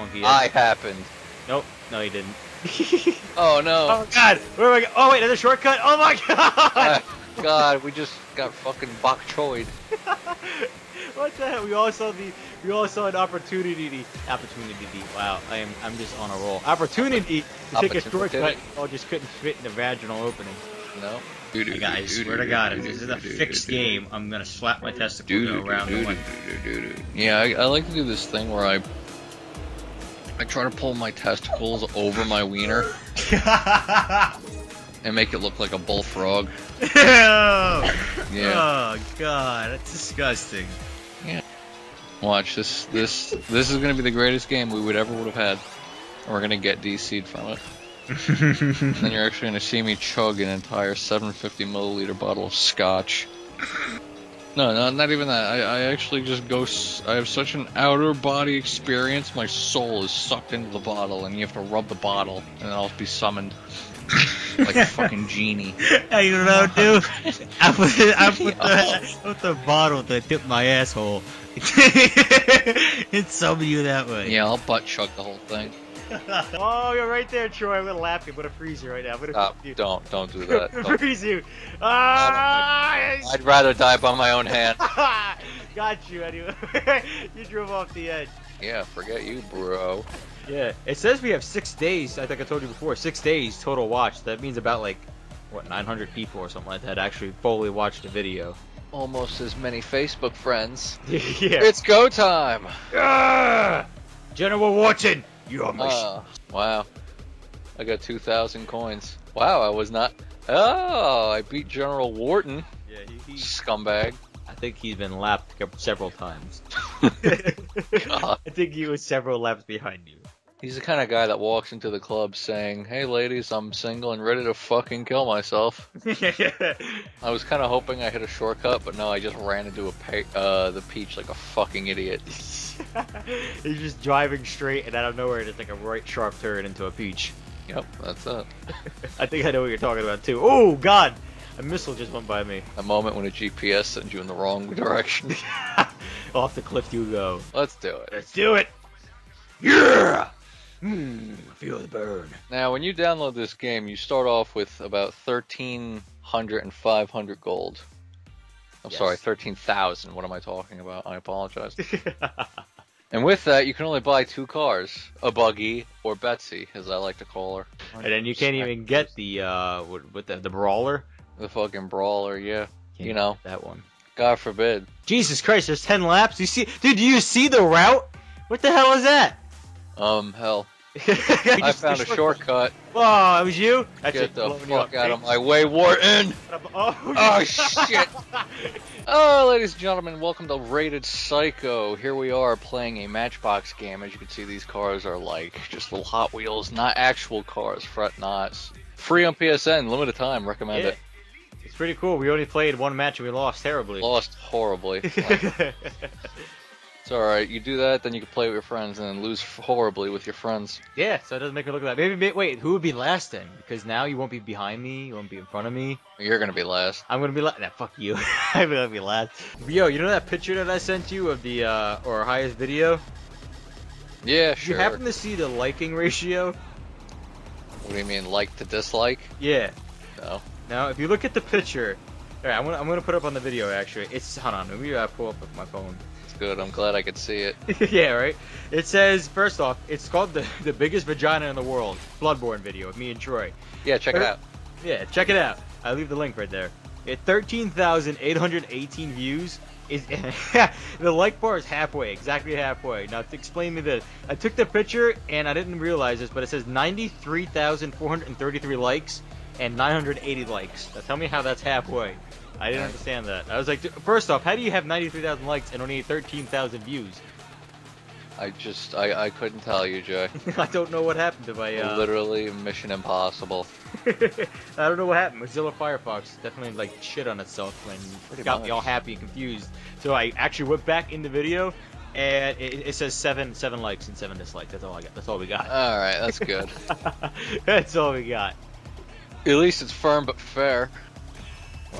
monkey. I happened. Nope. No, he didn't. Oh no. oh God. Where am I? Go- oh wait, another shortcut. Oh my God. Ah, God, we just got fucking bok choyed. what the hell? We all saw the. We all saw an opportunity. Opportunity. Wow. I am. I'm just on a roll. Opportunity to take a shortcut. Opportunity. Oh, just couldn't fit in the vaginal opening. No. Hey guys, swear to God, if this is a fixed game, I'm gonna slap my testicle go around the one. Yeah, I, I like to do this thing where I I try to pull my testicles over my wiener and make it look like a bullfrog. Ew! Yeah. Oh God, that's disgusting. Yeah. Watch this. This this is gonna be the greatest game we would ever would have had. And we're gonna get DC'd from it. And then you're actually gonna see me chug an entire 750 milliliter bottle of scotch. No, no, not even that. I, I actually just go. I have such an outer body experience. My soul is sucked into the bottle, and you have to rub the bottle, and I'll be summoned like a fucking genie. Hey, you know, dude, I put I put the I put the bottle to dip my asshole. it's summon you that way. Yeah, I'll butt chug the whole thing. oh, you're right there, Troy. I'm gonna laugh you. I'm gonna freeze you right now. I'm gonna Stop! freeze you. Don't, don't do that. Don't. freeze you. Ah! I'd rather die by my own hand. Got you anyway. you drove off the edge. Yeah, forget you, bro. Yeah, it says we have six days. I think I told you before. Six days total watch. That means about like what 900 people or something like that actually fully watched the video. Almost as many Facebook friends. yeah. It's go time. Ah! General Watson, you are my. Uh, wow. I got 2,000 coins. Wow, I was not. Oh, I beat General Wharton, yeah, he, he, scumbag. I think he's been lapped several times. I think he was several laps behind you. He's the kind of guy that walks into the club saying, Hey ladies, I'm single and ready to fucking kill myself. I was kind of hoping I hit a shortcut, but no, I just ran into a pe- uh, the peach like a fucking idiot. He's just driving straight, and out of nowhere, just like a right sharp turn into a peach. Yep, that's it. I think I know what you're talking about too. Oh God, a missile just went by me. A moment when a GPS sends you in the wrong direction. Off the cliff you go. Let's do it. Let's do it. Yeah. Hmm. Feel the burn. Now, when you download this game, you start off with about 1,300 and 500 gold. I'm Yes. sorry, 13,000. What am I talking about? I apologize. and with that, you can only buy two cars a buggy or Betsy, as I like to call her. and then you can't even get the uh, what, what the the brawler. The fucking brawler, yeah. Can't You know. that one. God forbid. Jesus Christ! There's ten laps. You see, dude? Do you see the route? What the hell is that? Um, hell. I found a shortcut. Oh, it was you. That's Get the blowing you up. fuck out of my way, Wharton! Oh, Oh, shit. Oh, ladies and gentlemen, welcome to Rated Psycho. Here we are playing a Matchbox game. As you can see, these cars are like just little Hot Wheels, not actual cars. Fret not. Free on PSN, limited time. Recommend Yeah. it. It's pretty cool. We only played one match and we lost terribly. Lost horribly. Like, it's all right. You do that, then you can play with your friends, and then lose horribly with your friends. yeah, so it doesn't make it look like that. Maybe, may- wait, who would be last then? Because now you won't be behind me, you won't be in front of me. You're gonna be last. I'm gonna be last. Nah, fuck you. I'm gonna be last. Yo, you know that picture that I sent you of the uh, or highest video? Yeah, Did sure. you happen to see the liking ratio? What do you mean, like to dislike? Yeah. No. Now, if you look at the picture, all right, I'm gonna I'm gonna put it up on the video actually. It's hold on, let me uh, pull up with my phone. It's good. I'm glad I could see it. yeah, right. It says first off, it's called the the biggest vagina in the world. Bloodborne video of me and Troy. Yeah, check it uh, out. Yeah, check it out. I leave the link right there. It 13,818 views. Is the like bar is halfway, exactly halfway. Now to explain me this, I took the picture and I didn't realize this, but it says 93,433 likes and 980 likes. Now tell me how that's halfway. I didn't understand that. I was like, first off, how do you have 93,000 likes and only 13,000 views? I just, I, I couldn't tell you, Jay. I don't know what happened to my. Uh, Literally Mission Impossible. I don't know what happened. Mozilla Firefox definitely like shit on itself when Pretty it got me all happy and confused. So I actually went back in the video, and it, it says seven seven likes and seven dislikes. That's all I got. That's all we got. All right, that's good. That's all we got. At least it's firm but fair.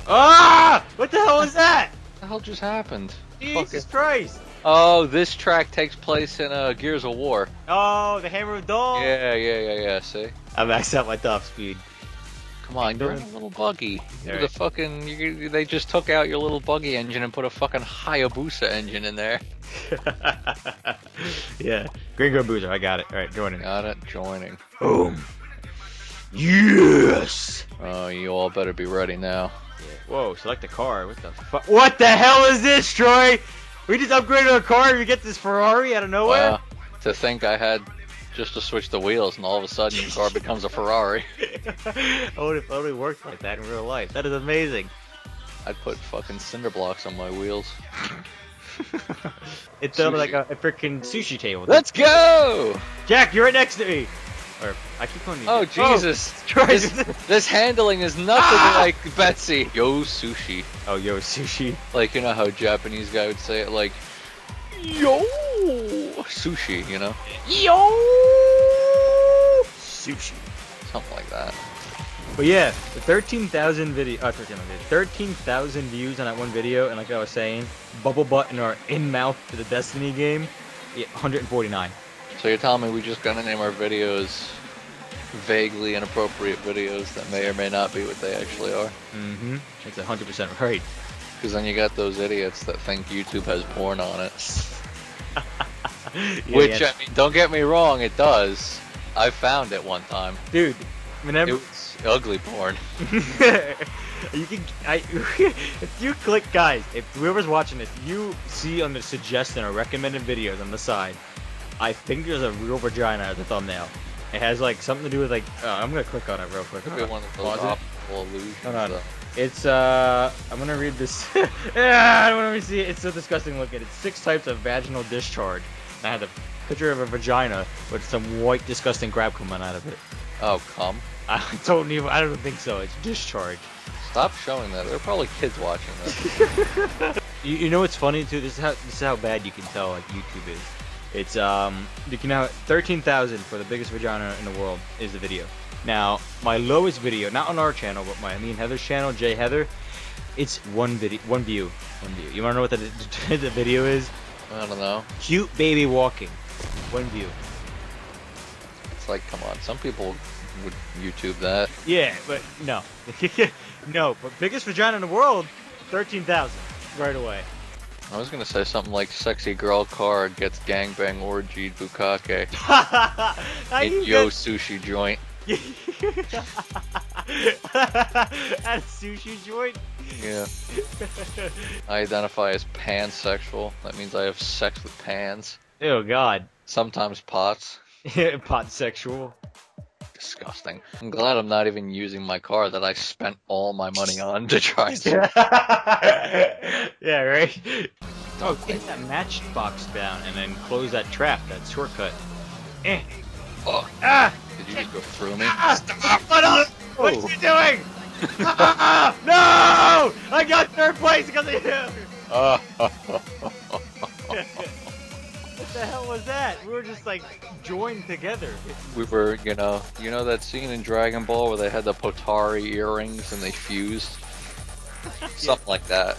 Ah! What the hell was that? What the hell just happened? Jesus Christ! Oh, this track takes place in uh, Gears of War. Oh, the Hammer of Dawn. Yeah, yeah, yeah, yeah. See, I maxed out my top speed. come on, you're in a little buggy. You're the fucking. You, they just took out your little buggy engine and put a fucking Hayabusa engine in there. yeah, Gringo Boozer, I got it. All right, join in. Got it. Joining. Boom. Yes. Oh, you all better be ready now. Whoa, select a car. What the fuck? What the hell is this, Troy? We just upgraded our car and we get this Ferrari out of nowhere? Wow. To think I had just to switch the wheels and all of a sudden your car becomes a Ferrari. I would have only worked like that in real life. That is amazing. I'd put fucking cinder blocks on my wheels. it's uh, Sushi. like a, a freaking sushi table. Let's go! Jack, you're right next to me. Or I keep calling you. Oh Jack. Jesus! Troy, This, this- this handling is nothing Ah! like Betsy. Yo sushi. Oh, yo, sushi. Like you know how Japanese guy would say it like Yo sushi, you know? Yo, sushi. Something like that. But yeah, the 13,000 video, uh, 13,000 13,000 views on that one video, and like I was saying, Bubble Butt in our in-mouth to the Destiny game, yeah, 149. So you're telling me we just gotta name our videos vaguely inappropriate videos that may or may not be what they actually are? Mm-hmm. It's 100% right. Because then you got those idiots that think YouTube has porn on it. Yeah, Which, yeah. I mean, don't get me wrong, it does. I found it one time. dude, whenever It was ugly porn. you can, I, if you click, guys, if whoever's watching this, you see on the suggestion or recommended videos on the side, I think there's a real vagina as a thumbnail. It has like something to do with like, uh, I'm gonna click on it real quick. Could be one of those optical illusions. Hold on. though. It's uh, I'm gonna read this. yeah, I don't want to see it. It's so disgusting looking. It's six types of vaginal discharge. And I had a picture of a vagina with some white disgusting crap coming out of it. Oh, come. I don't even. I don't think so. It's discharge. Stop showing that. There are probably kids watching this. You, you know what's funny too? This is how this is how bad you can tell like YouTube is. It's um you can have 13,000 for the biggest vagina in the world is the video. Now my lowest video, not on our channel, but my me and Heather's channel, Jay Heather, it's one video, one view, one view. You wanna know what the the video is? I don't know. Cute baby walking, one view. It's like, come on. Some people would YouTube that. Yeah, but no, no. But biggest vagina in the world, 13,000 right away. I was gonna say something like "sexy girl car gets gangbang orgy bukake in yo get- sushi joint." At a sushi joint? Yeah. I identify as pansexual. That means I have sex with pans. Oh god. Sometimes pots. Pot sexual. Disgusting. I'm glad I'm not even using my car that I spent all my money on to try to. yeah, right? Oh, take that matchbox down and then close that trap, that shortcut. Eh. Oh, Ah! did you just go through me? Ah! What up? What Oh. you doing? Ah! no! I got third place because of you! What the hell was that? We were just like joined together. we were, you know, you know that scene in Dragon Ball where they had the Potara earrings and they fused? Something like that.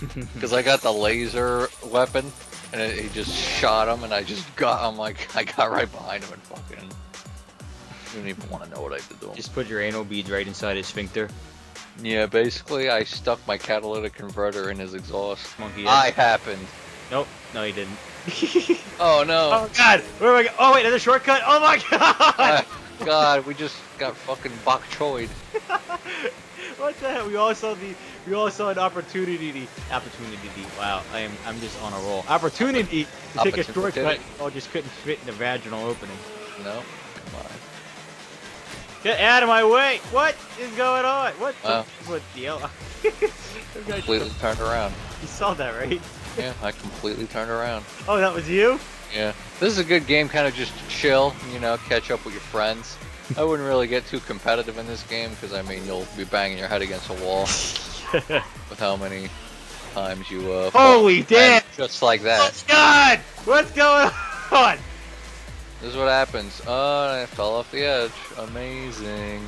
Because I got the laser weapon and it, he just shot him and I just got, I'm like, I got right behind him and fucking. Didn't even want to know what I did to him. Just put your anal beads right inside his sphincter. Yeah, basically, I stuck my catalytic converter in his exhaust. Monkey. I happened. Nope. No, he didn't. Oh no! oh god. Where am I? Go- oh wait, there's a shortcut. Oh my god. Ah, God, we just got fucking bok choyed. what the hell? We all saw the. We all saw an opportunity. Opportunity. Wow. I am. I'm just on a roll. Opportunity to take a Opportunity. shortcut. Oh, just couldn't fit in the vaginal opening. No, come on. Get out of my way! What is going on? What? the- Wow. What the hell? Completely turned around. You saw that, right? Yeah, I completely turned around. Oh, that was you? Yeah. This is a good game, kind of just chill, you know, catch up with your friends. I wouldn't really get too competitive in this game because I mean you'll be banging your head against a wall with how many times you uh. Holy damn! Just like Oh that. God! What's going on? This is what happens. Oh, I fell off the edge. Amazing.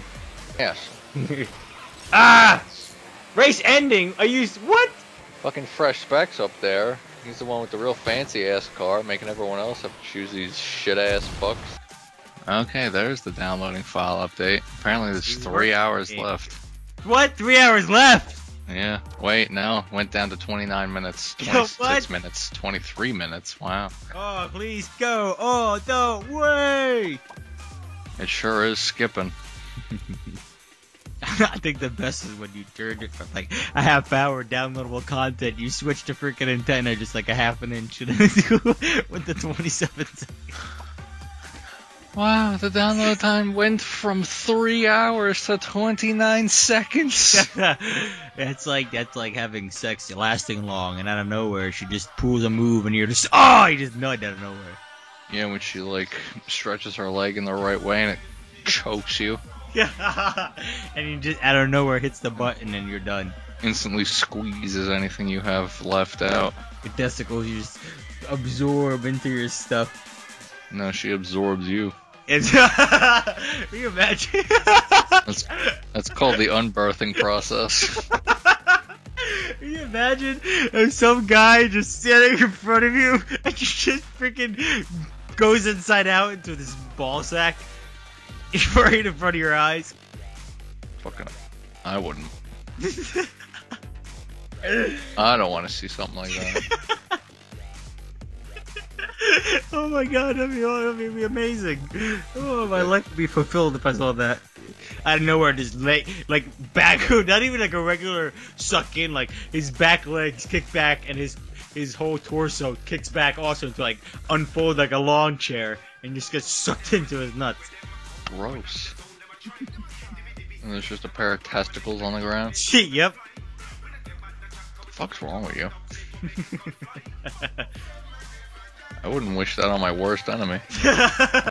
Yes. ah! Race ending. Are you what? Fucking fresh specs up there. He's the one with the real fancy ass car, making everyone else have to choose these shit ass fucks. Okay, there's the downloading file update. Apparently, there's three hours left. What? Three hours left? Yeah. Wait, no. Went down to 29 minutes, Yo, 26 what? minutes, 23 minutes. Wow. Oh, please go. Oh, no way. It sure is skipping. I think the best is when you turned it from like a half hour downloadable content, you switch to freaking antenna just like a half an inch with the 27. Wow, the download time went from 3 hours to 29 seconds. it's like that's like having sex lasting long, and out of nowhere she just pulls a move, and you're just oh, you just nut out of nowhere. yeah, when she like stretches her leg in the right way and it chokes you. And you just out of nowhere hits the button, and you're done. Instantly squeezes anything you have left out. Your testicles you just absorb into your stuff. No, she absorbs you. It's Can you imagine? That's that's called the unbirthing process. Can you imagine if some guy just standing in front of you and just freaking goes inside out into this ball sack right in front of your eyes? Fucking, I wouldn't. I don't want to see something like that. oh my god, that'd be, oh, that'd be amazing. Oh, my life would be fulfilled if I saw that. Out of nowhere, just leg, like back, not even like a regular suck in, like his back legs kick back and his his whole torso kicks back also to like unfold like a lawn chair and just gets sucked into his nuts. Gross. And there's just a pair of testicles on the ground. Shit, yep. The fuck's wrong with you? I wouldn't wish that on my worst enemy.